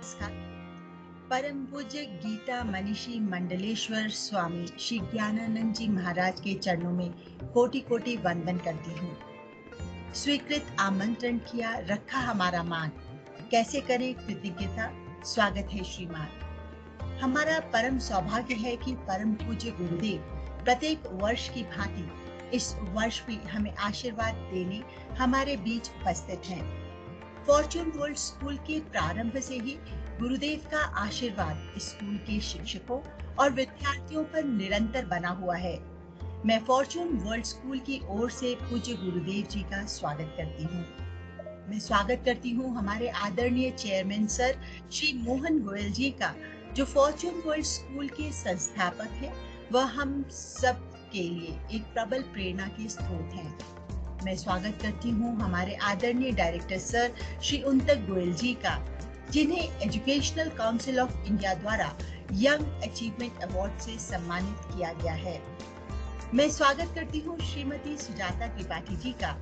नमस्कार। परम पूज्य गीता मनीषी मंडलेश्वर स्वामी श्री ज्ञानानंद जी महाराज के चरणों में कोटि कोटि वंदन करती हूँ। स्वीकृत आमंत्रण किया, रखा हमारा मान। कैसे करें कृतज्ञता? स्वागत है श्रीमान। हमारा परम सौभाग्य है कि परम पूज्य गुरुदेव प्रत्येक वर्ष की भांति इस वर्ष भी हमें आशीर्वाद देने हमारे बीच उपस्थित हैं। फॉर्चून वर्ल्ड स्कूल के प्रारंभ से ही गुरुदेव का आशीर्वाद स्कूल के शिक्षकों और विद्यार्थियों पर निरंतर बना हुआ है। मैं फॉर्चून वर्ल्ड स्कूल की ओर से पूज्य गुरुदेव जी का स्वागत करती हूँ। मैं स्वागत करती हूँ हमारे आदरणीय चेयरमैन सर श्री मोहन गोयल जी का, जो फॉर्चून वर्ल्ड स्कूल के संस्थापक हैं। वह हम सब के लिए एक प्रबल प्रेरणा के स्रोत हैं। मैं स्वागत करती हूँ हमारे आदरणीय डायरेक्टर सर श्री उन्तक गोयल जी का, जिन्हें एजुकेशनल काउंसिल ऑफ़ इंडिया द्वारा यंग अचीवमेंट अवार्ड से सम्मानित किया गया है। मैं स्वागत करती हूँ श्रीमती सुजाता त्रिपाठी जी का,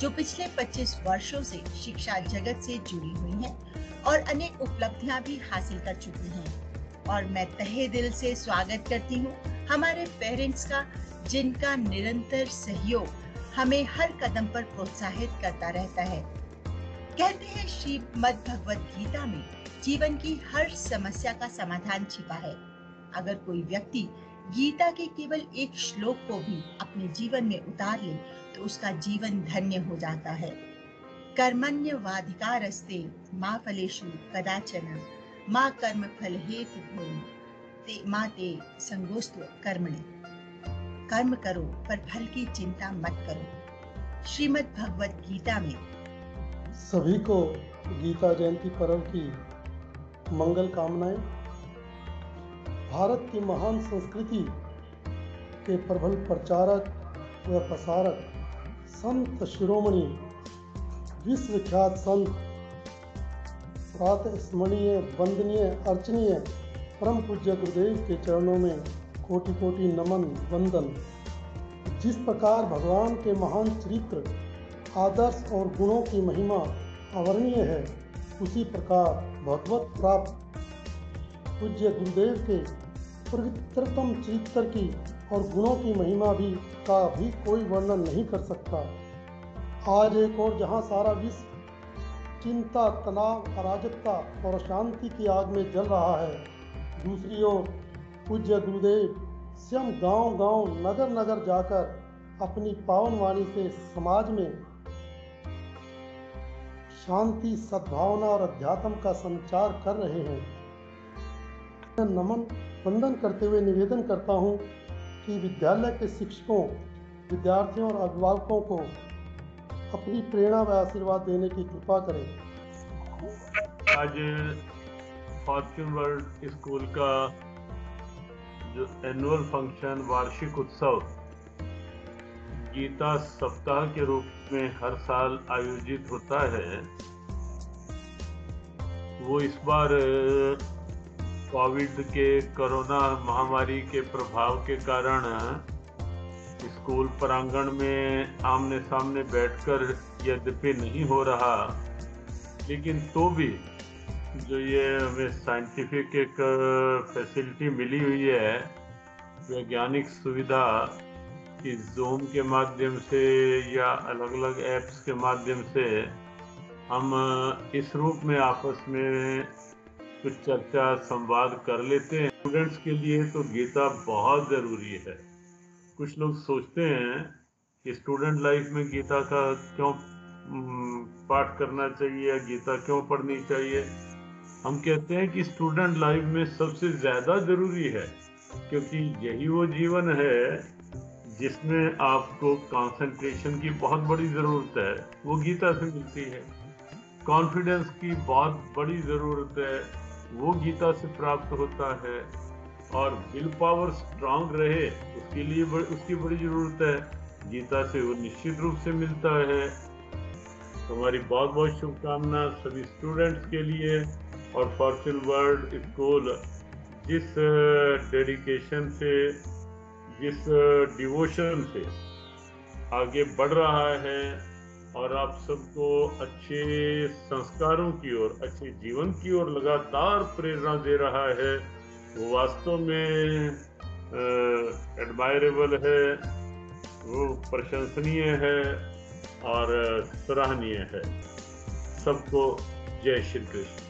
जो पिछले 25 वर्षों से शिक्षा जगत से जुड़ी हुई हैं और अनेक उपलब्धियाँ भी हासिल कर चुकी हैं। और मैं तहे दिल से स्वागत करती हूँ हमारे पेरेंट्स का, जिनका निरंतर सहयोग हमें हर कदम पर प्रोत्साहित करता रहता है। कहते हैं श्रीमद भगवत गीता में जीवन की हर समस्या का समाधान छिपा है। अगर कोई व्यक्ति गीता के केवल एक श्लोक को भी अपने जीवन में उतार ले तो उसका जीवन धन्य हो जाता है। कर्मण्य वाधिकारस्ते माँ फलेशु कदाचन, माँ कर्म फल हेतु माँ ते संगोस्तु कर्मणि। कर्म करो, पर फल की चिंता मत करो। श्रीमद् भगवत गीता में। सभी को गीता जयंती पर्व की मंगल कामनाएँ। भारत की महान संस्कृति के प्रबल प्रचारक व प्रसारक संत शिरोमणि, विश्वविख्यात संत प्रातः स्मरणीय वंदनीय, अर्चनीय, परम पूज्य गुरुदेव के चरणों में कोटि कोटि नमन, वंदन। जिस प्रकार भगवान के महान चरित्र, आदर्श और गुणों की महिमा अवर्णीय है, उसी प्रकार भगवत प्राप्त। पूज्य गुरुदेव के पवित्रतम चरित्र की और गुणों की महिमा भी का भी कोई वर्णन नहीं कर सकता। आज एक और जहाँ सारा विश्व चिंता, तनाव, अराजकता और शांति की आग में जल रहा है, दूसरी ओर पूज्य गुरुदेव, स्वयं गाँव गाँव नगर नगर जाकर अपनी पावन वाणी से समाज में शांति, सद्भावना और अध्यात्म का संचार कर रहे हैं। नमन, वंदन करते हुए निवेदन करता हूँ कि विद्यालय के शिक्षकों, विद्यार्थियों और अभिभावकों को अपनी प्रेरणा व आशीर्वाद देने की कृपा करें। आज फॉर्च्यून वर्ल्ड स्कूल का जो एनुअल फ़ंक्शन वार्षिक उत्सव, गीता सप्ताह के रूप में हर साल आयोजित होता है, वो इस बार, कोविड के कोरोना महामारी के प्रभाव के कारण, स्कूल प्रांगण में आमने सामने बैठकर यद्यपि नहीं हो रहा, लेकिन तो भी जो ये हमें साइंटिफिक एक फैसिलिटी मिली हुई है, वैज्ञानिक सुविधा कि जूम के माध्यम से या अलग अलग ऐप्स के माध्यम से हम इस रूप में आपस में कुछ चर्चा, संवाद कर लेते हैं। स्टूडेंट्स के लिए तो गीता बहुत ज़रूरी है। कुछ लोग सोचते हैं कि स्टूडेंट लाइफ में गीता का क्यों पाठ करना चाहिए या गीता क्यों पढ़नी चाहिए? हम कहते हैं कि स्टूडेंट लाइफ में सबसे ज़्यादा ज़रूरी है क्योंकि यही वो जीवन है जिसमें आपको कंसंट्रेशन की बहुत बड़ी ज़रूरत है। वो गीता से मिलती है। कॉन्फिडेंस की बहुत बड़ी ज़रूरत है। वो गीता से प्राप्त होता है। और विल पावर स्ट्रांग रहे उसके लिए बड़, उसकी बड़ी ज़रूरत है। गीता से वो निश्चित रूप से मिलता है। हमारी बहुत बहुत शुभकामना सभी स्टूडेंट्स के लिए और फॉर्चून वर्ल्ड स्कूल जिस डेडिकेशन से, जिस डिवोशन से आगे बढ़ रहा है और आप सबको अच्छे संस्कारों की ओर, अच्छे जीवन की ओर लगातार प्रेरणा दे रहा है। वो वास्तव में एडमायरेबल है, वो प्रशंसनीय है। और सराहनीय है। सबको जय श्री कृष्ण।